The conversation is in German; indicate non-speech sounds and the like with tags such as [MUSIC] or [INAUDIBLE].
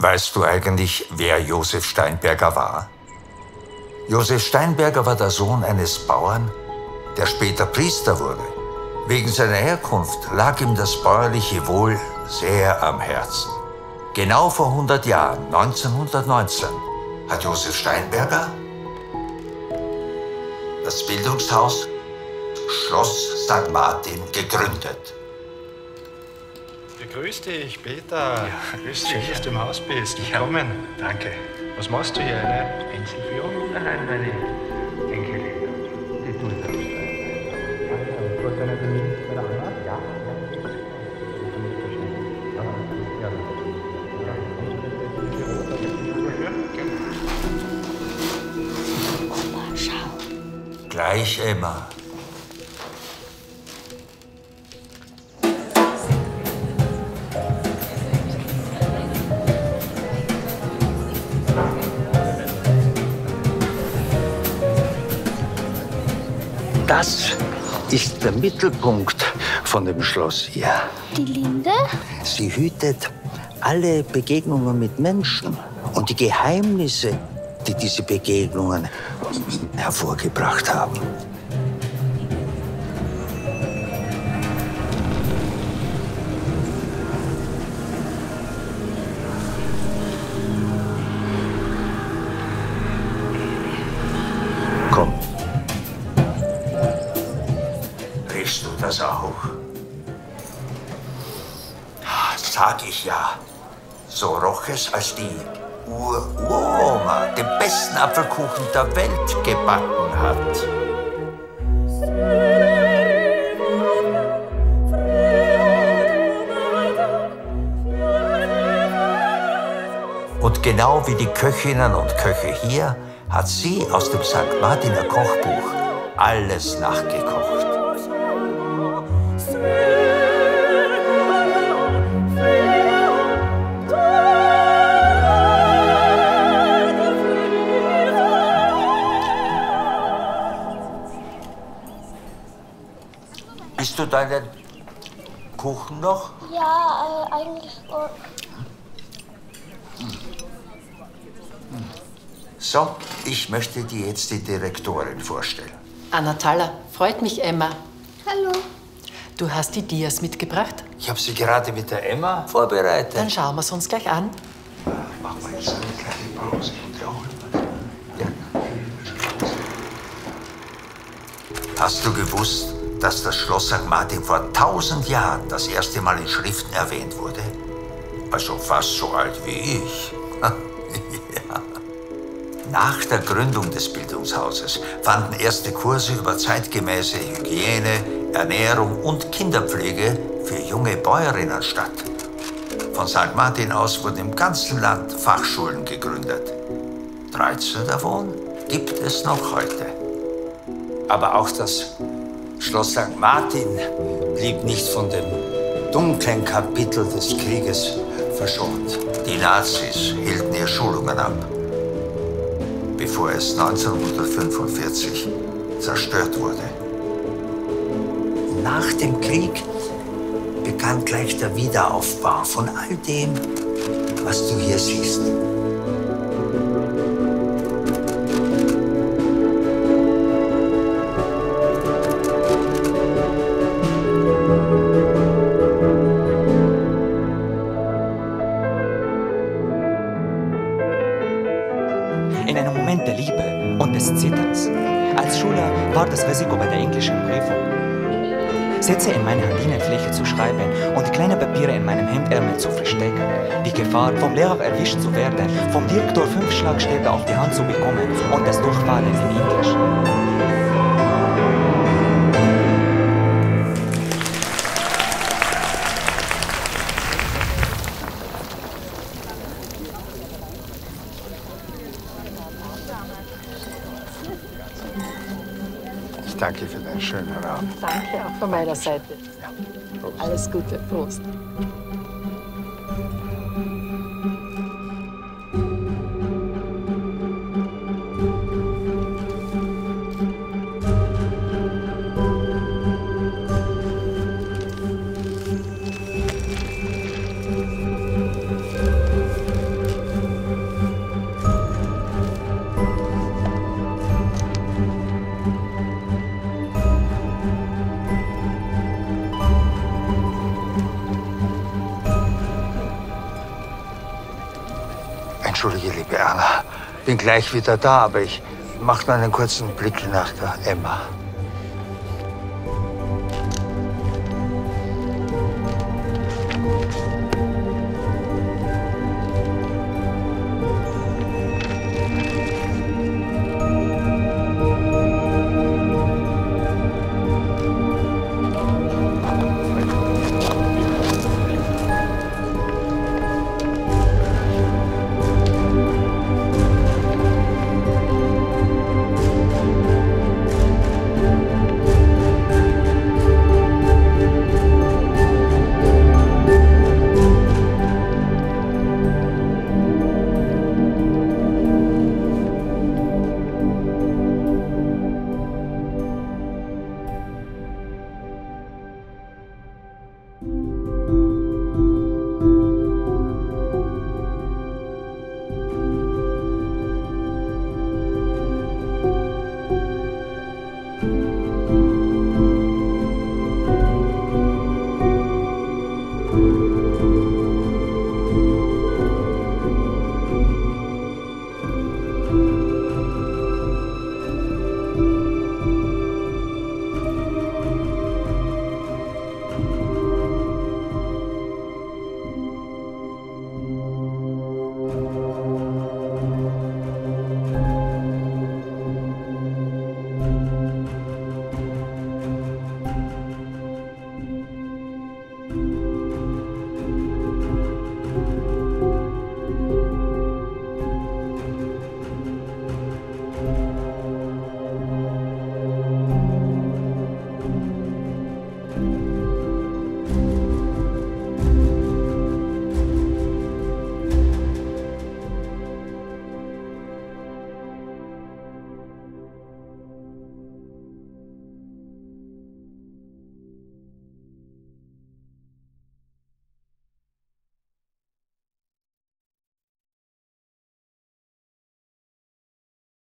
Weißt du eigentlich, wer Josef Steinberger war? Josef Steinberger war der Sohn eines Bauern, der später Priester wurde. Wegen seiner Herkunft lag ihm das bäuerliche Wohl sehr am Herzen. Genau vor 100 Jahren, 1919, hat Josef Steinberger das Bildungshaus Schloss St. Martin gegründet. Grüß dich, Peter. Ja, grüß dich. Schön, dass du im Haus bist. Ja. Willkommen. Danke. Was machst du hier? Eine Pensionierung? Nein, meine Enkelin. Die tut das. Du hast ist der Mittelpunkt von dem Schloss hier. Die Linde? Sie hütet alle Begegnungen mit Menschen und die Geheimnisse, die diese Begegnungen hervorgebracht haben. Riechst du das auch? Sag ich ja. So roch es, als die Ur-Uroma den besten Apfelkuchen der Welt gebacken hat. Und genau wie die Köchinnen und Köche hier hat sie aus dem St. Martiner Kochbuch alles nachgekocht. Isst du deinen Kuchen noch? Ja, äh, eigentlich. Oh. So, ich möchte dir jetzt die Direktorin vorstellen. Anna Thaler, freut mich, Emma. Hallo. Du hast die Dias mitgebracht? Ich habe sie gerade mit der Emma vorbereitet. Dann schauen wir es uns gleich an. Machen wir jetzt eine kleine Pause. Ja. Hast du gewusst, dass das Schloss St. Martin vor tausend Jahren das erste Mal in Schriften erwähnt wurde? Also fast so alt wie ich. [LAUGHS] Nach der Gründung des Bildungshauses fanden erste Kurse über zeitgemäße Hygiene, Ernährung und Kinderpflege für junge Bäuerinnen statt. Von St. Martin aus wurden im ganzen Land Fachschulen gegründet. 13 davon gibt es noch heute. Aber auch das Schloss St. Martin blieb nicht von dem dunklen Kapitel des Krieges verschont. Die Nazis hielten ihr Schulungen ab, bevor es 1945 zerstört wurde. Nach dem Krieg begann gleich der Wiederaufbau von all dem, was du hier siehst. In einem Moment der Liebe und des Zitterns. Als Schüler war das Risiko bei der englischen Prüfung. Sätze in meine Handinenfläche zu schreiben und kleine Papiere in meinem Hemdärmel zu verstecken. Die Gefahr, vom Lehrer erwischt zu werden, vom Direktor fünf Schlagstäbe auf die Hand zu bekommen und das Durchfallen in Englisch. Danke für deinen schönen Abend. Danke auch von meiner Seite. Alles Gute, Prost. Entschuldige, liebe Anna. Bin gleich wieder da, aber ich mache nur einen kurzen Blick nach der Emma.